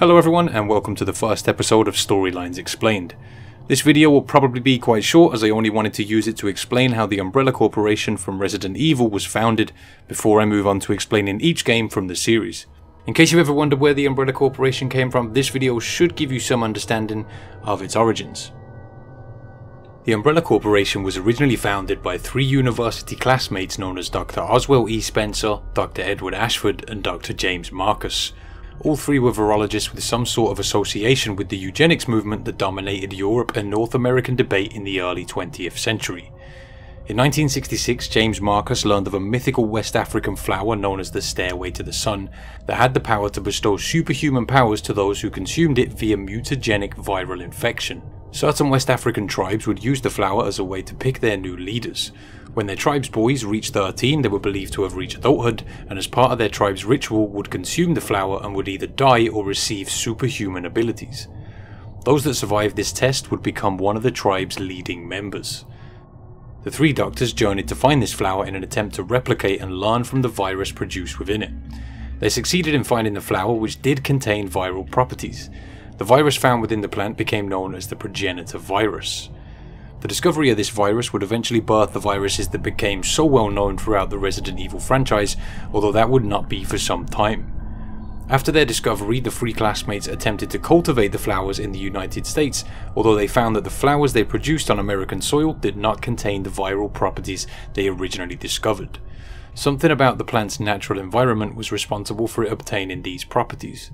Hello everyone and welcome to the first episode of Storylines Explained. This video will probably be quite short as I only wanted to use it to explain how the Umbrella Corporation from Resident Evil was founded before I move on to explaining each game from the series. In case you ever wondered where the Umbrella Corporation came from, this video should give you some understanding of its origins. The Umbrella Corporation was originally founded by three university classmates known as Dr. Oswell E. Spencer, Dr. Edward Ashford, and Dr. James Marcus. All three were virologists with some sort of association with the eugenics movement that dominated Europe and North American debate in the early 20th century. In 1966, James Marcus learned of a mythical West African flower known as the Stairway to the Sun that had the power to bestow superhuman powers to those who consumed it via mutagenic viral infection. Certain West African tribes would use the flower as a way to pick their new leaders. When their tribe's boys reached 13, they were believed to have reached adulthood, and as part of their tribe's ritual would consume the flower and would either die or receive superhuman abilities. Those that survived this test would become one of the tribe's leading members. The three doctors journeyed to find this flower in an attempt to replicate and learn from the virus produced within it. They succeeded in finding the flower which did contain viral properties, the virus found within the plant became known as the progenitor virus. The discovery of this virus would eventually birth the viruses that became so well known throughout the Resident Evil franchise, although that would not be for some time. After their discovery, the three classmates attempted to cultivate the flowers in the United States, although they found that the flowers they produced on American soil did not contain the viral properties they originally discovered. Something about the plant's natural environment was responsible for it obtaining these properties.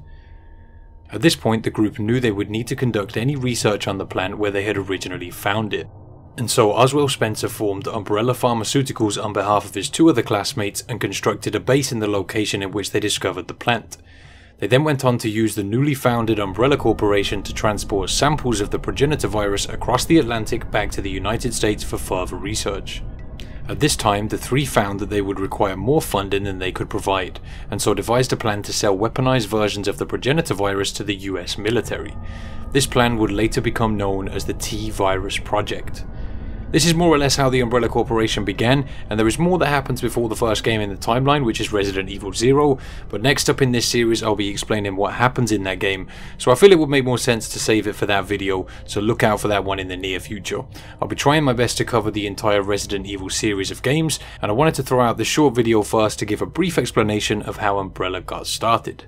At this point, the group knew they would need to conduct any research on the plant where they had originally found it. And so Oswell Spencer formed Umbrella Pharmaceuticals on behalf of his two other classmates and constructed a base in the location in which they discovered the plant. They then went on to use the newly founded Umbrella Corporation to transport samples of the progenitor virus across the Atlantic back to the United States for further research. At this time, the three found that they would require more funding than they could provide, and so devised a plan to sell weaponized versions of the progenitor virus to the US military. This plan would later become known as the T-Virus Project. This is more or less how the Umbrella Corporation began, and there is more that happens before the first game in the timeline, which is Resident Evil 0, but next up in this series I'll be explaining what happens in that game, so I feel it would make more sense to save it for that video, so look out for that one in the near future. I'll be trying my best to cover the entire Resident Evil series of games, and I wanted to throw out this short video first to give a brief explanation of how Umbrella got started.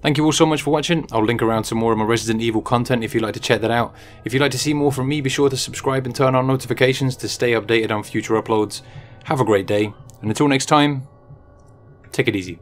Thank you all so much for watching. I'll link around some more of my Resident Evil content if you'd like to check that out. If you'd like to see more from me, be sure to subscribe and turn on notifications to stay updated on future uploads. Have a great day, and until next time, take it easy.